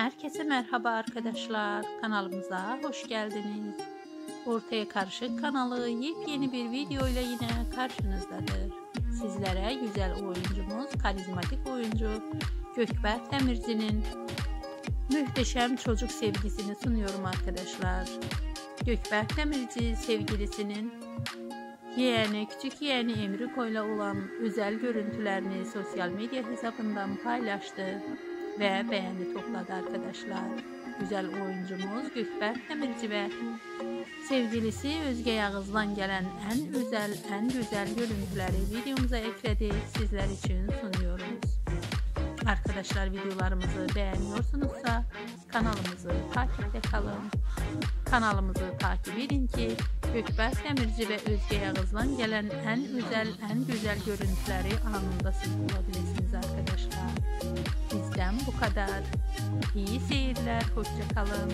Herkese merhaba arkadaşlar. Kanalımıza hoş geldiniz. Ortaya Karışık kanalı yepyeni bir video ile yine karşınızdadır. Sizlere güzel oyuncumuz, karizmatik oyuncu Gökberk Demirci'nin muhteşem çocuk sevgisini sunuyorum arkadaşlar. Gökberk Demirci sevgilisinin yeğeni, küçük yeğeni Emriko ile olan özel görüntülerini sosyal medya hesabından paylaştı ve beğeni topladı arkadaşlar. Güzel oyuncumuz Gökberk Demirci ve sevgilisi Özge Yağız'dan gelen en özel, en güzel görüntüleri videomuza ekledik. Sizler için sunuyoruz. Arkadaşlar videolarımızı beğeniyorsunuzsa kanalımızı takipte kalın. Kanalımızı takip edin ki Gökberk Demirci ve Özge Yağız'dan gelen en özel, en güzel görüntüleri anında siz bulabilirsiniz arkadaşlar. Bizden bu kadar. İyi seyirler, hoşçakalın.